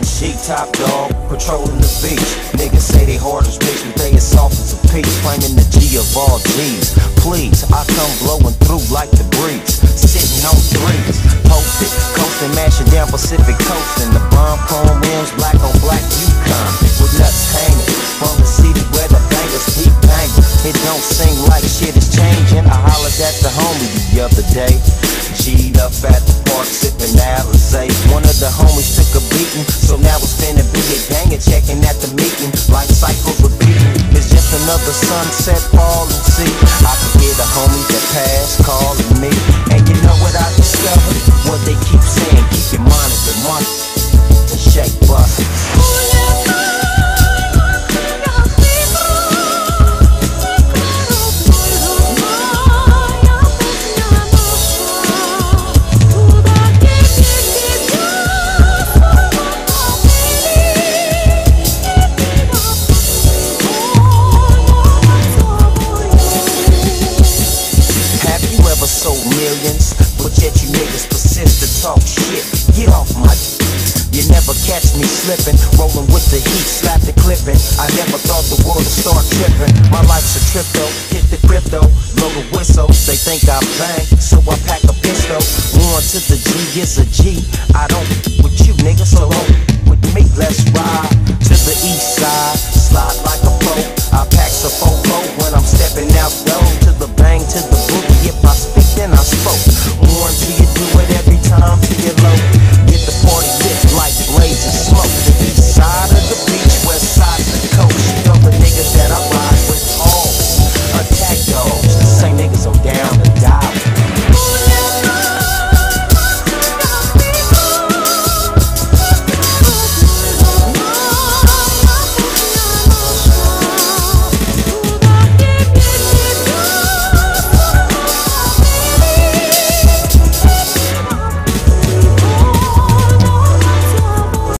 G top dog, patrolling the beach. Niggas say they hard as bitch, but they as soft as a peach. Claiming the G of all G's. Please, I come blowing through like the breeze. Sitting on threes, posted, coasting, mashing down Pacific coast. And the bomb chrome rims, black on black Yukon. With nuts hanging from the city where the bangers keep banging. It don't seem like shit is changing. I hollered at the homie the other day. G'd up at the park, sipping Alizé. Of the homies took a beating, so now it's finna be a and checking at the meeting. Life cycles repeating, it's just another sunset falling. See, I can hear the homies that pass calling me. And you know what I discovered? What they keep saying, keep your never catch me slipping, rolling with the heat, slap the clipping. I never thought the world would start tripping. My life's a trip though, hit the crypto, blow the whistle. They think I bang, so I pack a pistol. One to the G is a G. I don't